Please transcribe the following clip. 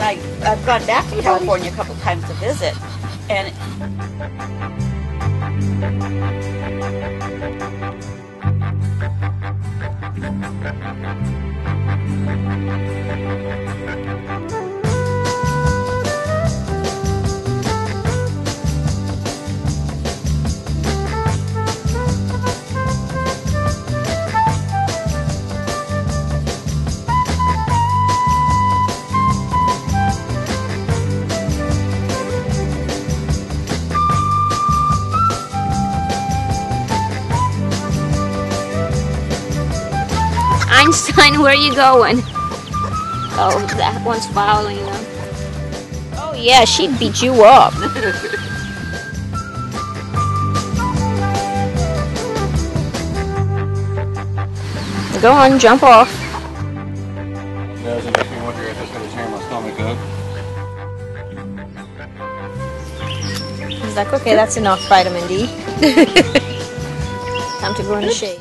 I've gone back to California a couple times to visit, and Einstein, where are you going? Oh, that one's following them. Oh yeah, she'd beat you up. Go on, jump off. It makes me wonder if it's going to tear my stomach up. He's like, okay, that's enough vitamin D. Time to go in the shade.